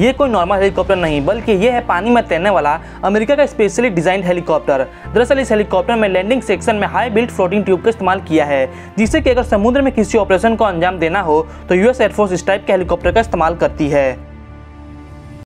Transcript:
ये कोई normal helicopter नहीं, बल्कि ये है पानी में तैरने वाला अमेरिका का स्पेशली डिज़ाइन हेलीकॉप्टर दरअसल इस हेलीकॉप्टर में लैंडिंग सेक्शन में हाई बिल्ट फ्लोटिंग ट्यूब का इस्तेमाल किया है, जिससे कि अगर समुद्र में किसी ऑपरेशन को अंजाम देना हो तो यूएस एयरफोर्स इस टाइप के हेलीकॉप्टर का इस्तेमाल करती है।